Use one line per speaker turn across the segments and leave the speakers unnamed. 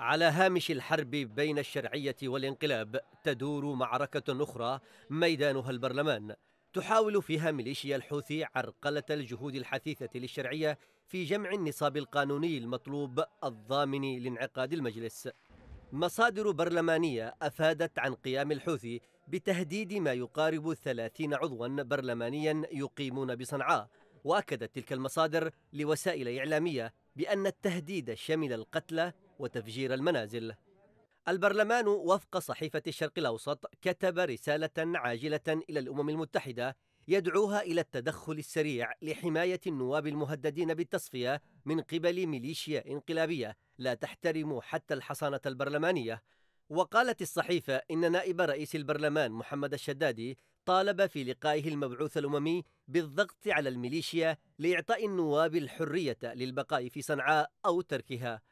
على هامش الحرب بين الشرعية والانقلاب تدور معركة أخرى ميدانها البرلمان. تحاول فيها ميليشيا الحوثي عرقلة الجهود الحثيثة للشرعية في جمع النصاب القانوني المطلوب الضامن لانعقاد المجلس. مصادر برلمانية أفادت عن قيام الحوثي بتهديد ما يقارب ثلاثين عضوا برلمانيا يقيمون بصنعاء. وأكدت تلك المصادر لوسائل إعلامية بأن التهديد شمل القتل وتفجير المنازل. البرلمان وفق صحيفة الشرق الأوسط كتب رسالة عاجلة إلى الأمم المتحدة يدعوها إلى التدخل السريع لحماية النواب المهددين بالتصفية من قبل ميليشيا انقلابية لا تحترم حتى الحصانة البرلمانية. وقالت الصحيفة إن نائب رئيس البرلمان محمد الشدادي طالب في لقائه المبعوث الأممي بالضغط على الميليشيا لإعطاء النواب الحرية للبقاء في صنعاء أو تركها.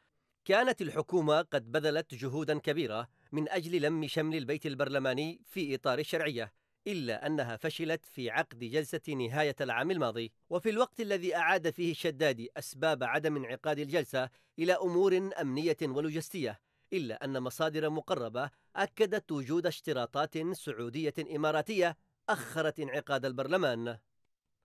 كانت الحكومة قد بذلت جهودا كبيرة من أجل لم شمل البيت البرلماني في إطار الشرعية إلا أنها فشلت في عقد جلسة نهاية العام الماضي. وفي الوقت الذي أعاد فيه الشدادي أسباب عدم انعقاد الجلسة إلى أمور أمنية ولوجستية إلا أن مصادر مقربة أكدت وجود اشتراطات سعودية إماراتية أخرت انعقاد البرلمان.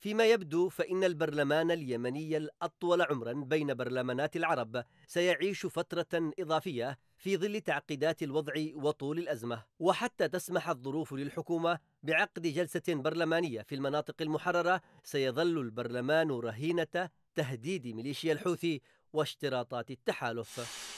فيما يبدو فإن البرلمان اليمني الأطول عمرا بين برلمانات العرب سيعيش فترة إضافية في ظل تعقيدات الوضع وطول الأزمة وحتى تسمح الظروف للحكومة بعقد جلسة برلمانية في المناطق المحررة سيظل البرلمان رهينة تهديد ميليشيا الحوثي واشتراطات التحالف.